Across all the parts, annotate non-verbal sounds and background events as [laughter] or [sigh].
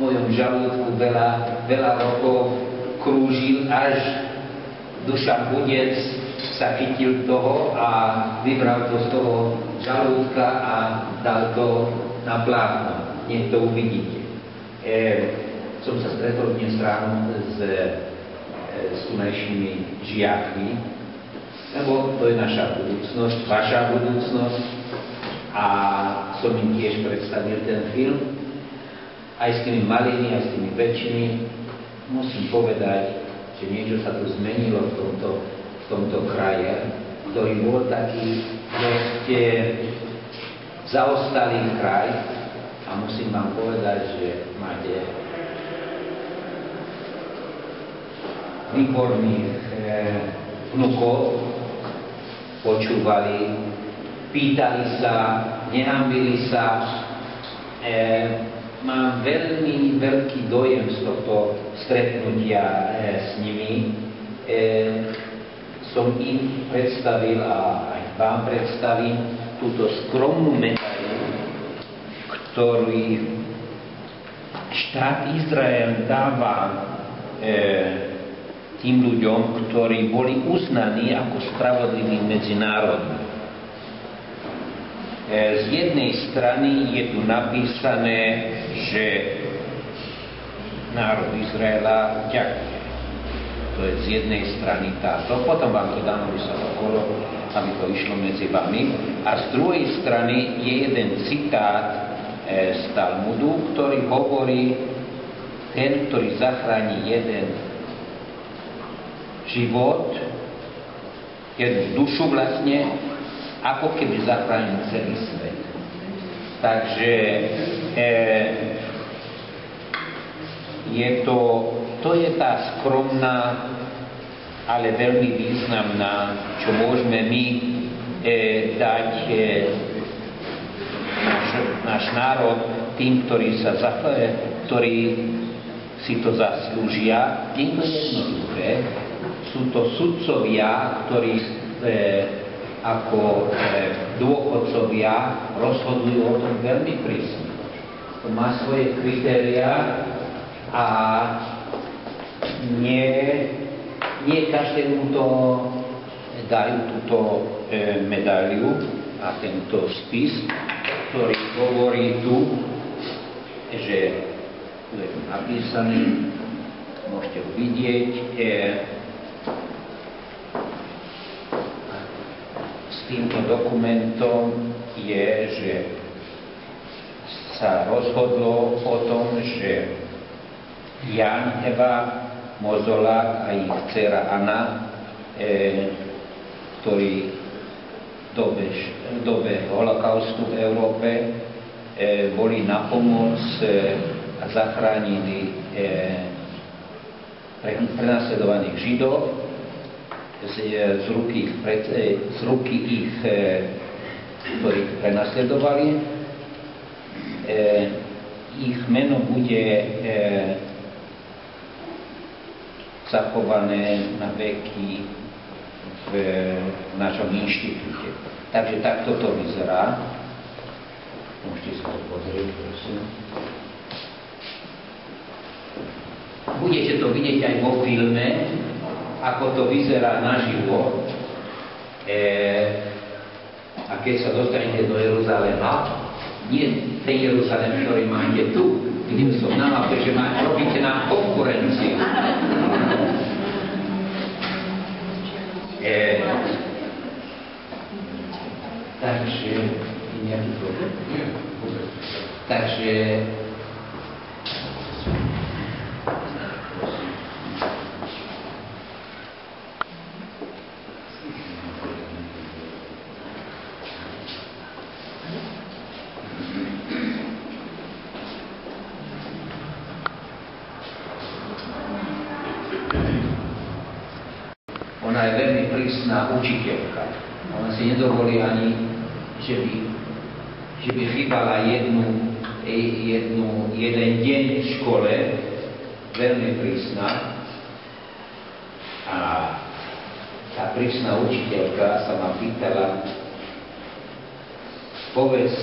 mojom žalúdku veľa, veľa rokov krúžil, až duša budec sa chytil toho a vybral to z toho žalúdka a dal to na plátno. Nech to uvidíte. E, som sa stretol dnes ráno s, e, s žiakmi, lebo to je naša budúcnosť, vaša budúcnosť a som im tiež predstavil ten film, aj s tými malými, aj s tými väčšími. Musím povedať, že niečo sa tu zmenilo v tomto, v tomto kraje, ktorý bol taký proste zaostalý kraj a musím vám povedať, že máte výborných e, vnukov, počúvali, pýtali sa, nehambili sa. E, mám veľmi veľký dojem z tohto stretnutia e, s nimi. E, som im predstavil a aj vám predstavím túto skromnú medailu, ktorý štát Izrael dáva e, tým ľuďom, ktorí boli uznaní ako spravodliví medzi národmi. E, z jednej strany je tu napísané, že národ Izraela ďakuje. To je z jednej strany táto. Potom vám to dám, sa okolo aby to išlo medzi vami. A z druhej strany je jeden citát e, z Talmudu, ktorý hovorí, ten, ktorý zachráni jeden život, jednu dušu vlastne, ako keby zachránil celý svet. Takže e, je to, to je tá skromná ale veľmi významná, čo môžeme my e, dať e, náš, náš národ tým, ktorí, sa, e, ktorí si to zaslúžia. To jednoduché. Sú to sudcovia, ktorí e, ako e, dôchodcovia rozhodujú o tom veľmi prísne. To má svoje kritéria a nie nie každému to dajú túto e, a tento spis, ktorý hovorí tu, že tu je napísaný, môžete ho vidieť, e, s týmto dokumentom je, že sa rozhodlo o tom, že Jan Eva Mozola a ich dcera Anna, e, ktorí v dobe, dobe holokaustu v Európe e, boli na pomoc e, a zachránili e, pre, prenasledovaných Židov z, e, z, ruky ich, pred, e, z ruky ich, e, ktorých prenasledovali. Ich meno bude zachované na veky v našom inštitúte. Takže takto to vyzerá. Môžete sa pozrieť, prosím. Budete to vidieť aj vo filme, ako to vyzerá naživo. E, a keď sa dostanete do Jeruzalema, nie ten Jeruzalem, ktorý máte tu, vidím som na mape, že má, robíte nám konkurenciu. E, takže, nejaký problém? Takže prísna učiteľka. Ona si nedovolí ani, že by, že by chýbala jednu, jednu, jeden deň v škole, veľmi prísna. A tá prísna učiteľka sa ma pýtala, povedz,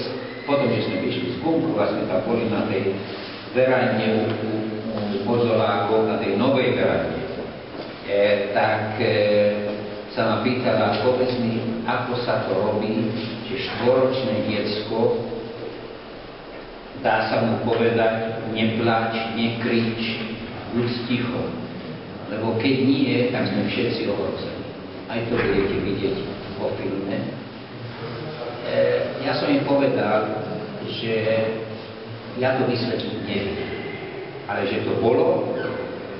potom, že sme vyšli z bunku a sme tam boli na tej verajne u, u, u na tej novej verajne, e, tak e, sa ma pýtala, povedz mi, ako sa to robí, že štvoročné diecko dá sa mu povedať, neplač, nekrič, buď ticho. Lebo keď nie, tak sme všetci ohrození. Aj to budete vidieť vo filme. E, ja som im povedal, že ja to vysvetliť neviem. Ale že to bolo,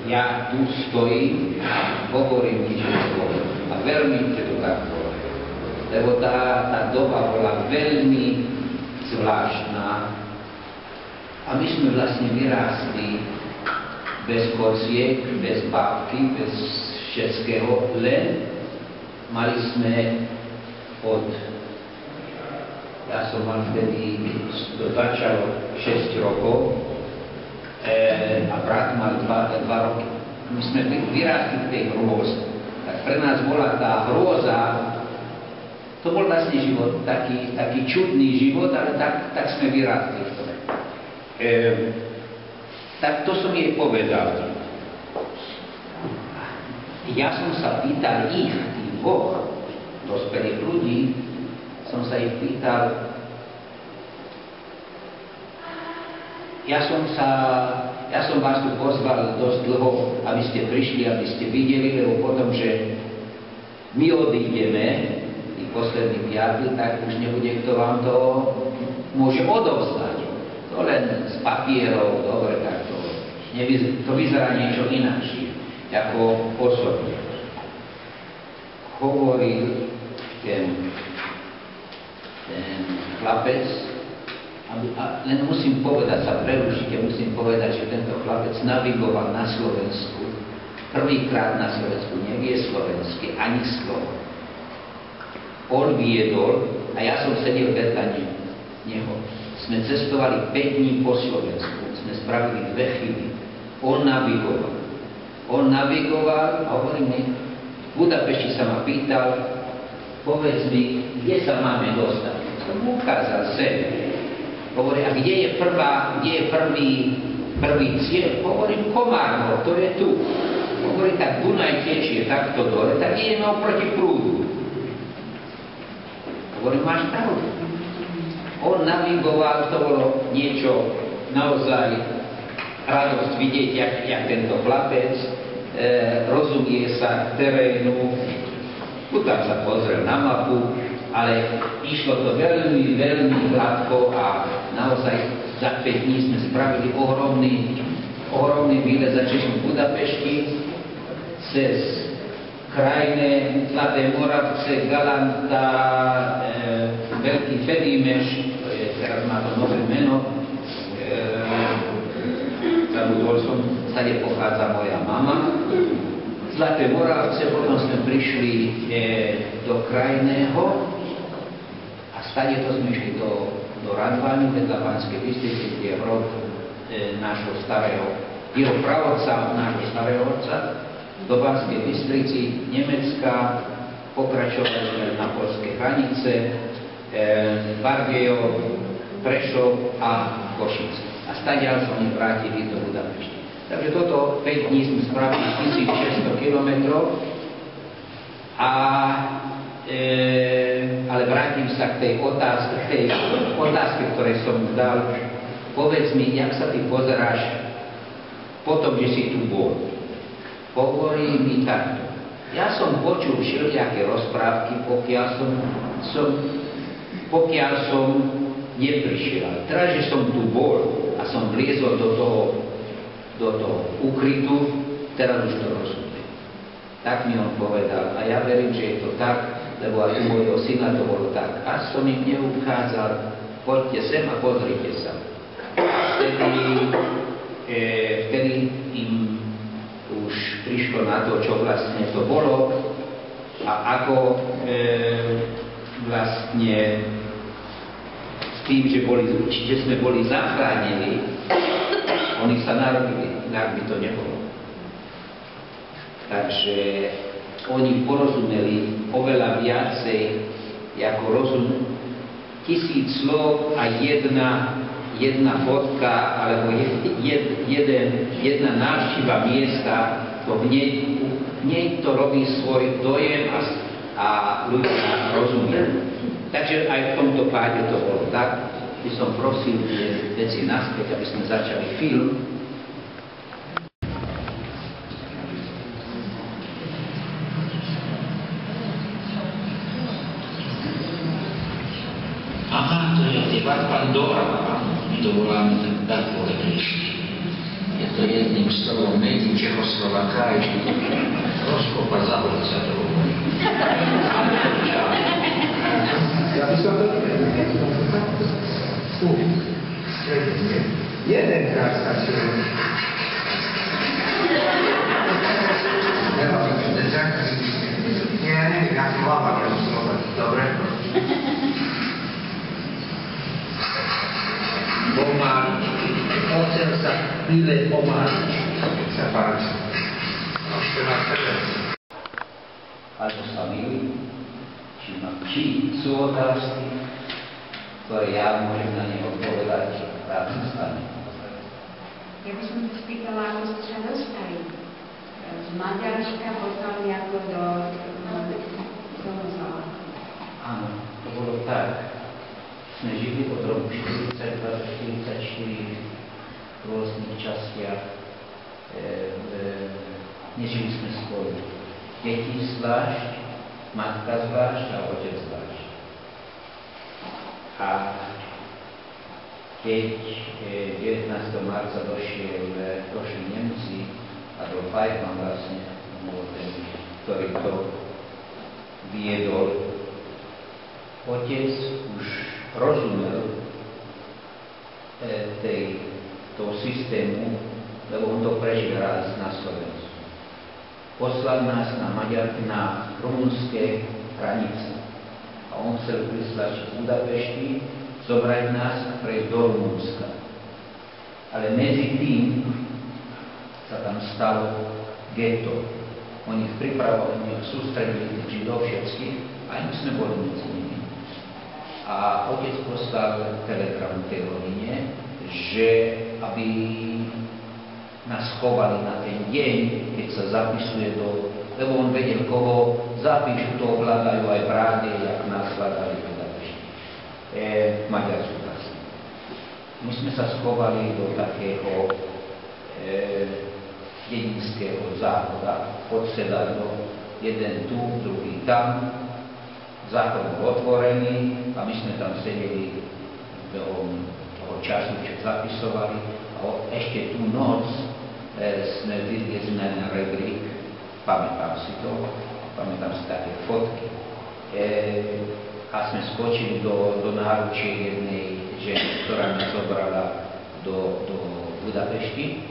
ja tu stojím a hovorím to bolo. A veľmi, že to tak bolo. Lebo tá, tá doba bola veľmi zvláštna a my sme vlastne vyrástli bez kociek, bez babky, bez všetkého, len mali sme od ja som mal vtedy, to začalo 6 rokov e, a brat mal 2, 2 roky. My sme vyrástli v tej hrôze. Tak pre nás bola tá hrôza, to bol vlastne život, taký, taký čudný život, ale tak, tak sme vyrástli v tom. E, tak to som jej povedal. Ja som sa pýtal ich, tých dvoch dospelých ľudí, som sa ich pýtal, ja som sa, ja som vás tu pozval dosť dlho, aby ste prišli, aby ste videli, lebo potom, že my odídeme, tí poslední piatí, tak už nebude kto vám to môže odovzdať. To len z papierov, dobre, tak to, nevyz, to vyzerá niečo ináčie, ako osobne. Hovoril ten ten chlapec, len musím povedať, sa prerušite, musím povedať, že tento chlapec navigoval na Slovensku. Prvýkrát na Slovensku nevie slovensky, ani slovo. On viedol, a ja som sedel vedľa neho. Sme cestovali 5 dní po Slovensku, sme spravili dve chyby. On navigoval. On navigoval a hovorí mi, v Budapešti sa ma pýtal, povedz mi, kde sa máme dostať. Som ukázal sem. Hovorí, a kde je, prvá, kde je prvý, prvý cieľ? Hovorím, Komárno, to je tu. Hovorí, tak Dunaj tečie takto dole, tak ideme oproti prúdu. Hovorím, máš pravdu. On navigoval, to bolo niečo naozaj radosť vidieť, jak, jak tento chlapec e, rozumie sa terénu, tu tam sa pozrel na mapu, ale išlo to veľmi, veľmi hladko a naozaj za 5 dní sme spravili ohromný, ohromný výlet. Začali v Budapešti cez krajné Zlaté Moravce, Galanta, e, Veľký Fedímeš, to je, teraz má to nové meno, e, zabudol som, stade pochádza moja mama, Zlaté Moravce, potom sme prišli e, do Krajného stade to sme išli do, do Radvany, vedľa Banskej Bystrice, kde je rod e, nášho starého, jeho pravodca, nášho starého otca, do Banskej Bystrici, Nemecka, pokračovali sme na polské hranice, e, Bardejov, Prešov a Košice. A stadiaľ oni vrátili do Budapešti. Takže toto 5 dní sme spravili 1600 kilometrov a ale vrátim sa k tej otázke, k tej otázke, ktoré som dal. Povedz mi, jak sa ty pozeráš potom, že si tu bol. Hovorí mi takto. Ja som počul všelijaké rozprávky, pokiaľ som, som, pokiaľ som neprišiel. Teraz, že som tu bol a som vliezol do toho do toho ukrytu, teraz už to rozumie. Tak mi on povedal a ja verím, že je to tak, lebo aj u môjho syna to bolo tak. A som im neukázal, poďte sem a pozrite sa. Vtedy, e, vtedy im už prišlo na to, čo vlastne to bolo a ako e, vlastne s tým, že, boli, že sme boli zachránení, oni sa narodili, inak by to nebolo. Takže oni porozumeli oveľa viacej, ako rozum tisíc slov a jedna, jedna fotka alebo jed, jed, jeden, jedna návštiva miesta, to v nej, v nej to robí svoj dojem a, a ľudia rozumia. Takže aj v tomto páde to bolo tak. By som prosil veci naspäť, aby sme začali film. sva Pandora dovolante takvog prišli. Jer to jednim slovom medij Čehoslovakajski roskopa zavodca drugo. Ja bi sam Jedan krasa čovjek. Pile pomar. Sa páči. Ešte na sebe. Alebo sa milí, či, či sú otázky, ktoré ja môžem na ne odpovedať, rád sa stane. Ja by som sa spýtala, ako ste sa dostali z Maďarska potom ako do, do, Mozala. Áno, to bolo tak. Sme žili od roku 42 44 v rôznych častiach. E, e, nežili sme spolu. Deti zvlášť, matka zvlášť a otec zvlášť. A keď e, 19. marca došiel, došli Nemci, Adolf Eichmann vlastne bol ten, ktorý to viedol, otec už rozumel tej, toho systému, lebo on to prežil raz na Slovensku. Poslal nás na Maďar, na rumunské hranice. A on chcel prislať v Budapešti, zobrať nás a prejsť do Rumunska. Ale medzi tým sa tam stalo geto. Oni ich pripravovali, sústredili tých židov všetkých, aj my sme boli medzi nimi. A otec poslal telegram tej rodine, že aby nás chovali na ten deň, keď sa zapisuje do... Lebo on vedel, koho zapíšu, to ovládajú aj v ráde, jak nás hľadali v Budapešti. E, Maďarsku vlastne. My sme sa schovali do takého e, dedinského záchoda, pod sedadlo, jeden tu, druhý tam. Záchod bol otvorený a my sme tam sedeli do čo zapisovali. A ešte tú noc e, sme vyliezli na rebrík, pamätám si to, pamätám si také fotky. E, a sme skočili do, do náručie jednej ženy, ktorá nás zobrala do, do Budapešti.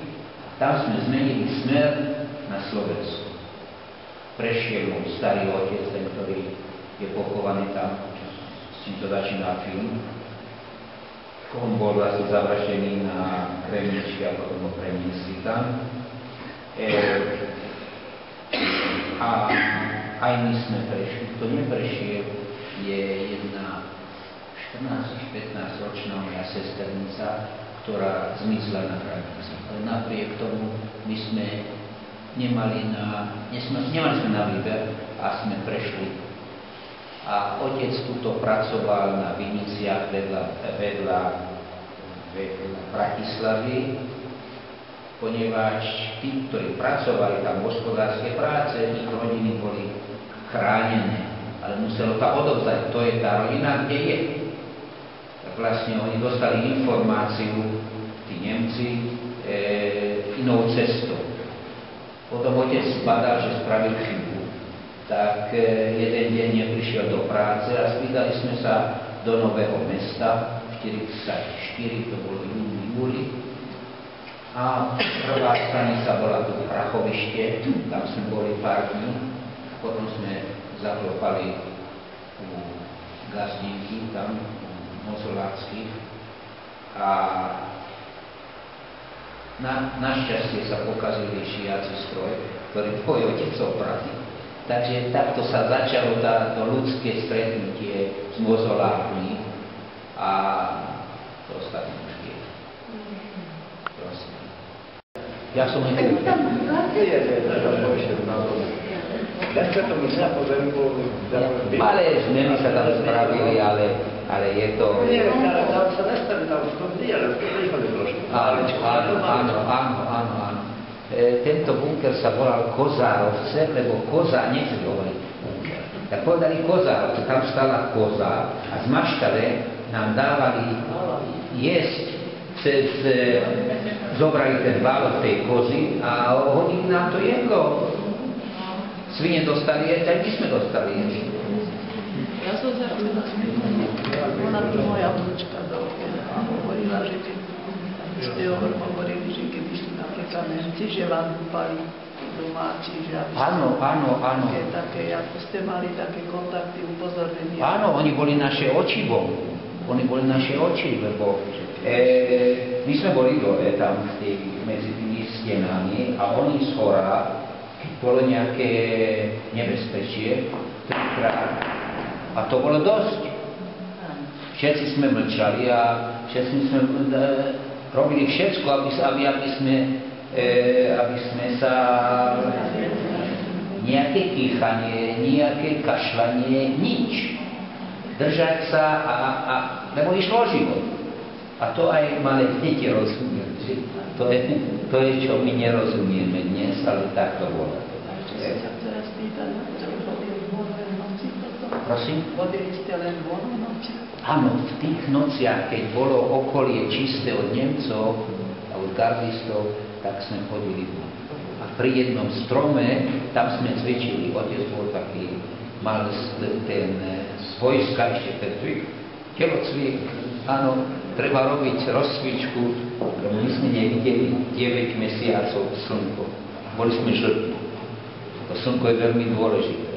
Tam sme zmenili smer na Slovensku. Prešiel môj starý otec, ten, ktorý je pochovaný tam, s čím to začína film. On bol vlastne zavraždený na Kremničky a potom ho premiesli tam. E, a aj my sme prešli. Kto neprešiel, je jedna 14 až 15 ročná moja sesternica, ktorá zmizla na hranici. Ale napriek tomu my sme nemali, na, nesme, nemali sme na výber a sme prešli. A otec tuto pracoval na Viniciach vedľa, vedľa, vedľa Bratislavy, ponieważ tí, ktorí pracovali tam hospodárske práce, ich rodiny boli chránené, ale muselo sa odovzdať, to je tá rodina, kde je. Tak vlastne oni dostali informáciu, tí Nemci, e, inou cestou. Potom otec spadal, že spravil chybu. Tak e, jeden deň neprišiel do práce a spýtali sme sa do Nového mesta, 44, to bolo júni, júli, a prvá stanica bola tu Prachovište, tam sme boli pár dní, potom sme zaklopali u gazdinky, tam u Mozoláckých a na, našťastie sa pokazili šiaci stroj, ktorý tvoj otec opravil. Takže takto sa začalo to ľudské stretnutie s mozolákmi a to ostatní už je. Prosím. Ja som hneď... Tak tam Malé zmeny sa tam spravili, ale, ale je to... Áno, áno, áno, áno. E, tento bunker sa volal Kozárovce, lebo koza, nechcem hovoriť bunker. Tak povedali Kozárovce, tam stala koza a z maštale nám dávali jesť cez, e, zobrali ten bál tej kozy a hodili nám to jedlo. Svine dostali jesť, aj my sme dostali jesť. Ja som sa ona tu moja vnúčka do hovorila, že keď ste hovorili, šli napríklad Nemci, že vám kúpali domáči, že aby ste Áno, áno, áno. také, také, ako ste mali také kontakty, upozornenia. Áno, oni boli naše oči boli. Oni boli naše oči, lebo e, my sme boli dole tam tých, medzi tými stenami a oni z hora, keď bolo nejaké nebezpečie, trikrát. A to bolo dosť. Všetci sme mlčali a všetci sme e, robili všetko, aby, aby, aby, sme, e, aby sme sa nejaké kýchanie, nejaké kašľanie, nič. Držať sa, a, a, lebo išlo o život. A to aj malé deti rozumieli. že To je, to je, čo my nerozumieme dnes, ale tak to bolo. Prosím? Chodili ste len von v noci? Áno, v tých nociach, keď bolo okolie čisté od Nemcov a od gardistov, tak sme chodili von. A pri jednom strome, tam sme cvičili. Otec bol taký, mal ten e, z vojska ešte ten cvik, telocvik. Áno, treba robiť rozcvičku, lebo my sme nevideli 9 mesiacov slnko. Boli sme žltí. To slnko je veľmi dôležité.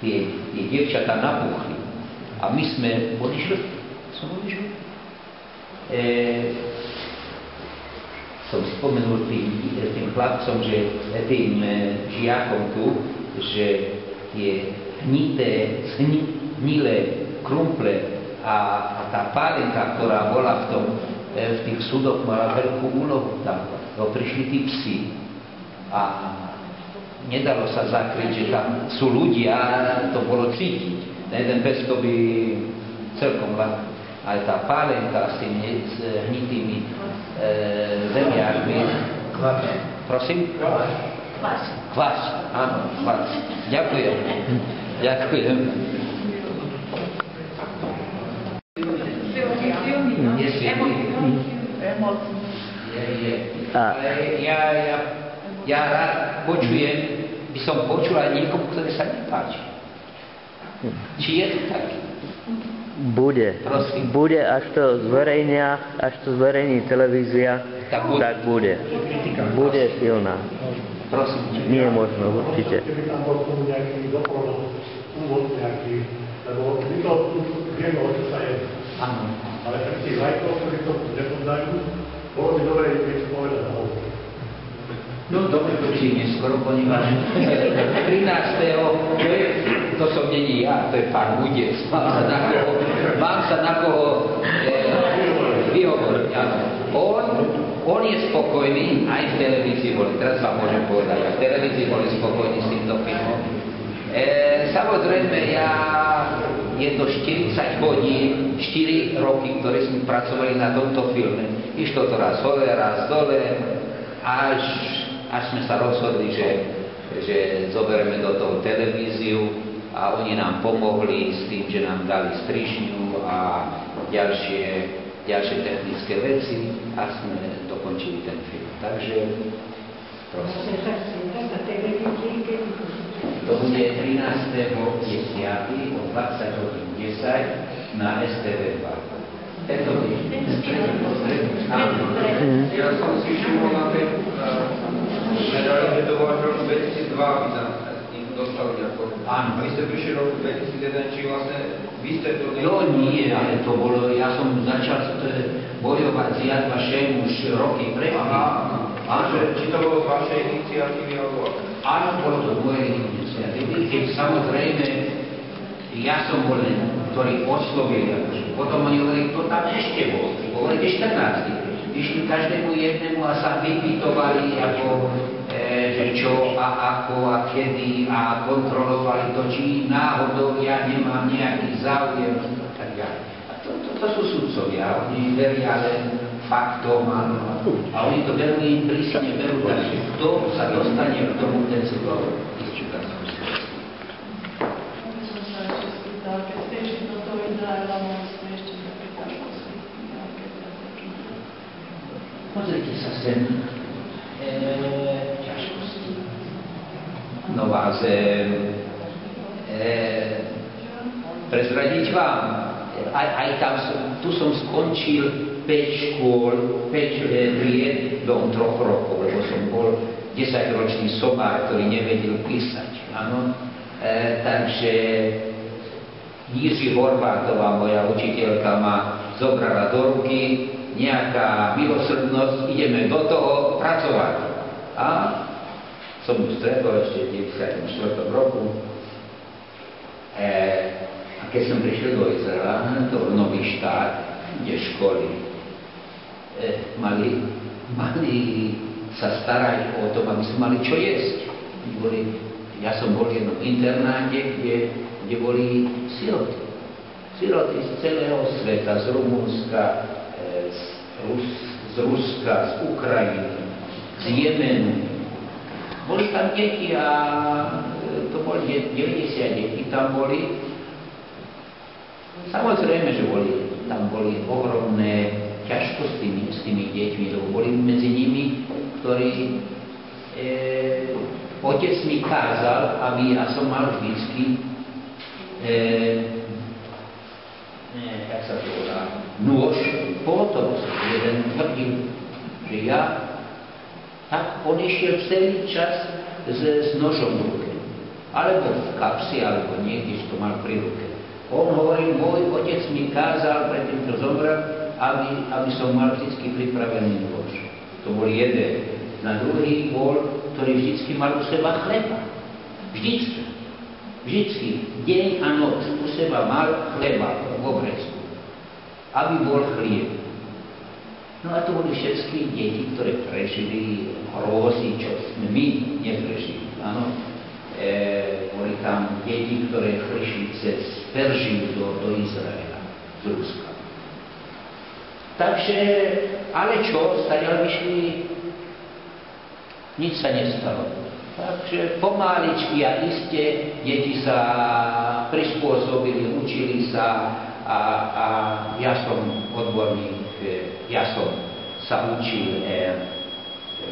Tie, tie dievčatá napuchli. A my sme boli žltí. Sme boli žltí. E, som spomenul tým, tým chlapcom, že tým e, žiakom tu, že tie hnité, hnilé krumple a, a tá pálenka, ktorá bola v, tom, e, v tých súdoch, mala veľkú úlohu tam. Lebo prišli tí psi a nedalo sa zakryť, že tam sú ľudia, to bolo cítiť. Jeden pes to by celkom ľahko. Ale tá pálenka s tými hnitými e, zemiakmi. Kvas. Prosím? Kvas. Kvas, áno, kvas. Ďakujem. Ďakujem. Ja, ja, ja rád počujem, by som počul aj niekomu, ktorý sa nepáči. Či je to tak? Bude. Prosím. Bude, až to zverejnia, až to zverejní televízia, Tak bude. tak bude. Bude silná. Prosím. Nie možno, určite. Je. Áno. Ale tak tých lajkov, ktorí to nepoznajú, bolo by dobre im niečo povedať na úvod. No dobre, to [laughs] je neskoro, ponieważ 13. To, som není ja, to je pán Budec. Mám sa na koho, mám sa na koho e, vyhovoriť. On, on je spokojný, aj v televízii boli, teraz vám môžem povedať, aj v televízii boli spokojní s týmto filmom. E, samozrejme, ja je to 40 hodín, 4 roky, ktoré sme pracovali na tomto filme. Išlo to raz hore, raz dole, až, až sme sa rozhodli, že, že zoberieme do toho televíziu a oni nám pomohli s tým, že nám dali strižňu a ďalšie, ďalšie technické veci a sme dokončili ten film. Takže prosím. To bude 13. 10. o 20 hodín 10 na STV 2. Tento týždeň. Ja som si všimol na tej že to bolo v roku 2002, aby sa tým dostali ako... Áno. A vy ste prišli v roku 2001, či vlastne vy ste to... No nie, ale to bolo, ja som začal e, bojovať s Yad Vashem už roky predtým. Že, či to bolo z vašej iniciatívy alebo... Áno, bolo to moje iniciatívy, keď samozrejme ja som bol ten, ktorý oslovil Jakušu. Potom oni hovorili, kto tam ešte bol. Hovorili 14. išli každému jednému a sa vypytovali, ako, e, že čo a ako a kedy a kontrolovali to, či náhodou ja nemám nejaký záujem. A tak ďalej. A to, to, to sú sudcovia, oni veria len faktom a, a oni to im prísne, berú. Tak, že kto sa dostane k tomu, ten si to Som sa ešte spýtala, keď ste išli do toho Izraela, mohli sme ešte napríklad ťažkosti, nejaké také. Sem. E, ťažkosti. Nová zem. E, prezradiť vám. Aj, aj tam som, tu som skončil 5 škôl, 5 e, tried do troch rokov, lebo som bol 10-ročný somár, ktorý nevedel písať. Áno. E, takže Jiří Horvátová, moja učiteľka, ma zobrala do ruky, nejaká milosrdnosť, ideme do toho pracovať. A som ju stretol ešte v 94. roku. E, a keď som prišiel do Izraela, to bol nový štát, kde školy e, mali, mali sa starať o to, aby sme mali čo jesť. Boli, ja som bol v jednom internáte, kde, kde boli siroty. Siroty z celého sveta, z Rumunska, e, z, Rus, z Ruska, z Ukrajiny, z Jemenu. Boli tam deti a e, to boli 90 detí tam boli. Samozrejme, že boli, tam boli ohromné ťažkosti s tými deťmi, lebo boli medzi nimi, ktorí e, otec mi kázal, aby ja som mal vždycky e, e, jak sa to volá, nôž potom jeden tvrdil, že ja tak on celý čas s, s nožom v ruke. Alebo v kapsi, alebo niekde, to mal pri ruke. On hovoril, môj otec mi kázal, predtým to zomrel, aby, aby som mal vždy pripravený nôž. To bol jeden. Na druhý bol, ktorý vždy mal u seba chleba. Vždycky. Vždycky. Deň a noc u seba mal chleba v obrecku. Aby bol chlieb. No a to boli všetky deti, ktoré prežili hrôzy, čo sme my neprežili. Áno. E, boli tam deti, ktoré prišli cez Peržiu do, do Izraela, z Ruska. Takže, ale čo, stadiaľ vyšli, nič sa nestalo. Takže pomáličky a iste deti sa prispôsobili, učili sa a, a ja som odborník, ja som sa učil, e, e,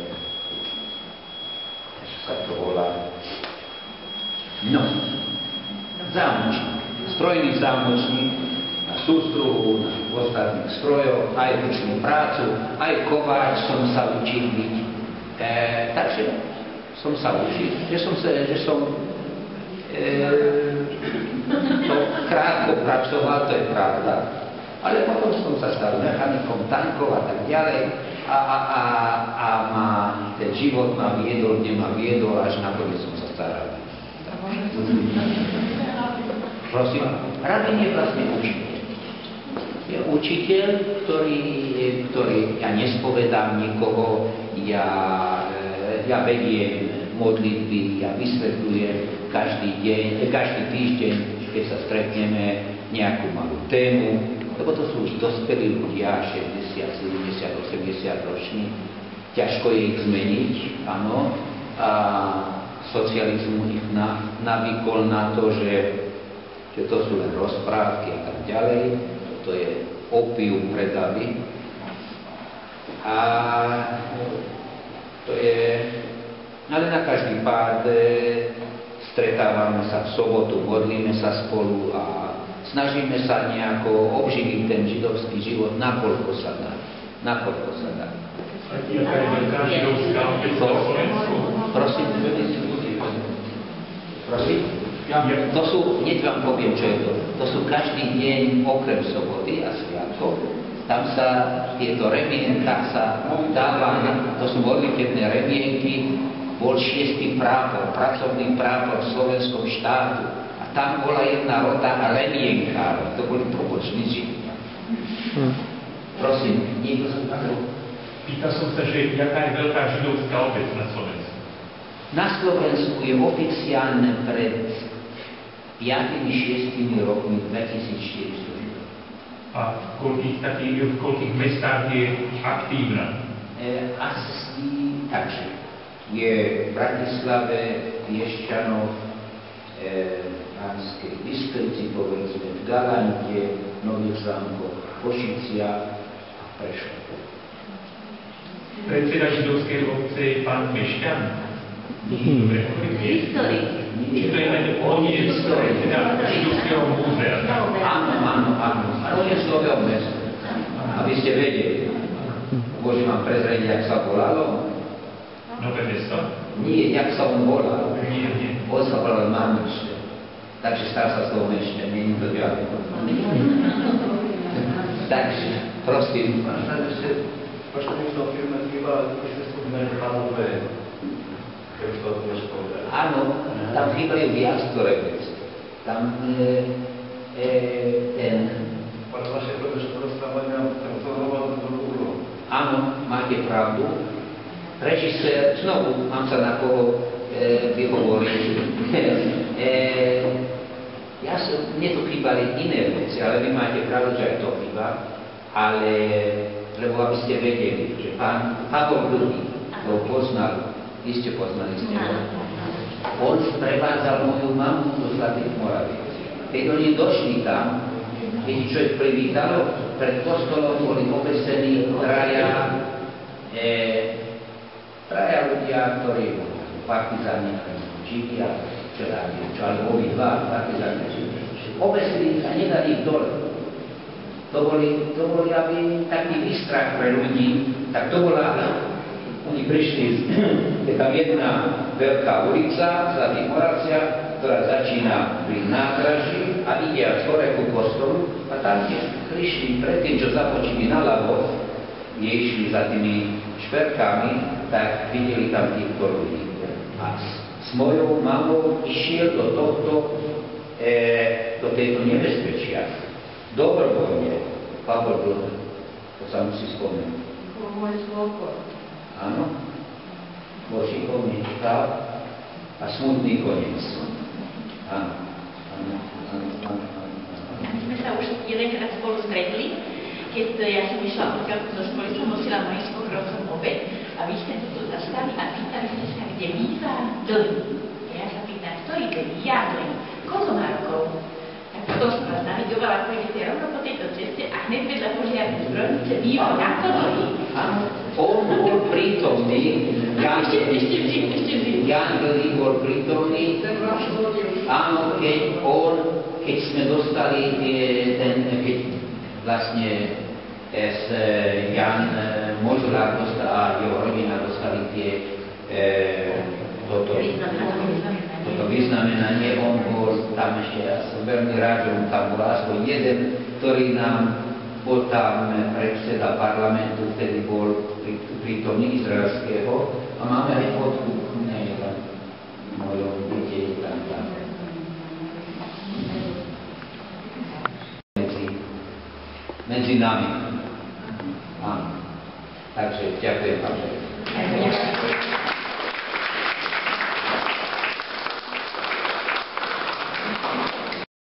sa to volá, no, zámočník, strojný zámočník, na sústruhu, na ostatných strojoch, aj ručnú prácu, aj kováč som sa učil byť. E, takže som sa učil, že som, že som e, to krátko pracoval, to je pravda, ale potom som sa stal mechanikom tankov a tak ďalej a, a, a, a ma, ten život ma viedol, kde ma viedol, až nakoniec som sa staral. Prosím, rabín je vlastne učiteľ. Je učiteľ, ktorý, ktorý ja nespovedám nikoho, ja, ja vediem modlitby, ja vysvetľujem každý deň, každý týždeň, keď sa stretneme nejakú malú tému, lebo to sú už dospelí ľudia, 60, 70, 80 roční. Ťažko je ich zmeniť, áno. A socializmu ich na, navykol na to, že, že to sú len rozprávky a tak ďalej. Toto je opium pre davy. A to je... Ale na každý pád stretávame sa v sobotu, modlíme sa spolu a snažíme sa nejako obživiť ten židovský život, nakoľko sa dá. Nakoľko sa dá. To, prosím, prosím? To sú, hneď vám poviem, čo je to. To sú každý deň, okrem soboty a sviatkov, tam sa tieto remienka sa dáva, to sú modlitebné remienky, bol šiestý prápor, pracovný prápor slovenskom štátu. A tam bola jedna rota remienkárov, to boli poboční židia. Prosím, niekto sa Pýtal som sa, že jaká je veľká židovská obec na Slovensku? Na Slovensku je oficiálne pred 5-6 rokmi 2400 židov. A v koľkých, takých, v koľkých mestách je aktívna? E, asi takže. Je v Bratislave, Piešťanov, e, v Banskej Bystrici, povedzme, v Galante, Nových Zámkoch, Košiciach a Prešove. Predseda židovskej obce je pán Mešťan. Dobre, nie. Historik. Či to je len on je predseda židovského múzea. Áno, áno, áno. On je z Nového mesta. Aby ste vedeli. Môžem vám prezrieť, jak sa volalo? Nové mesto? Nie, jak sa on volal. Nie, nie. On sa volal Mamušte. Takže stal sa slovo ešte, nie je to ďalej. Takže, prosím. Možno ešte, možno by som firme chýba, ako ste spomínali pánové, keď už to budeš povedať. Áno, tam chýbajú viac ktoré veci. Tam e, e, ten, Ale vaše prvé rozprávania, tak to hovorilo do úlohu. áno, máte pravdu. Režisér, znovu mám sa na koho e, vyhovoriť. [laughs] e, ja som, mne tu chýbali iné veci, ale vy máte pravdu, že aj to chýba. Ale, lebo aby ste vedeli, že pán Pavol II, ho poznal, vy ste poznali ste ho, on sprevádzal moju mamu do Zlatých Moraviec. Keď oni došli tam, viete, čo ich privítalo? Pred kostolom boli obesení traja, e, traja ľudia, ktorí partizáni, čo ja viem, čo, alebo obidva partizáni. Obesili a nedali ich dole. To boli, to boli aby taký výstrach pre ľudí, tak to bola oni prišli, [clears throat] je tam jedna veľká ulica v Zlatých Moravciach, ktorá začína pri nádraží a ide až hore ku kostolu a tam, keď prišli predtým, čo započili naľavo, kde išli za tými šperkami, tak videli tam týchto ľudí. A s, mojou mamou išiel do tohto, e, do tejto nebezpečia. Dobrovoľne, Pavol Blh, to sa musí spomenúť. Môj svokor. Áno. Bol šikovný stav a smutný koniec. Áno. Áno, áno, áno, áno. My sme sa už jedenkrát spolu stretli, keď ja som išla odkiaľ zo školy, som nosila mojim svokrovcom obed a vy ste tu zastali a pýtali ste sa, kde býva Dlý. A ja sa pýtam, ktorý Dlý? Ja Dlý. Koľko má rokov? Tak potom som vás navigovala, ako idete rovno po tejto ceste a hneď vedľa požiarnej zbrojnice býva Dlý. Áno. On bol prítomný, Jan, Ešte, ešte vždy, ešte vždy. Jan Dlý bol prítomný, áno, keď on, keď sme dostali ten, keď vlastne s e, Jan e, dostal, a jeho rodina dostali tie e, toto, toto vyznamenanie, on bol tam ešte, ja veľmi rád, že on tam bol aspoň jeden, ktorý nám bol tam predseda parlamentu, vtedy bol prí- prítomný izraelského a máme aj fotku, nie je tam v mojom je tam tam. Medzi, medzi nami. Áno. Takže ďakujem vám. Ďakujem.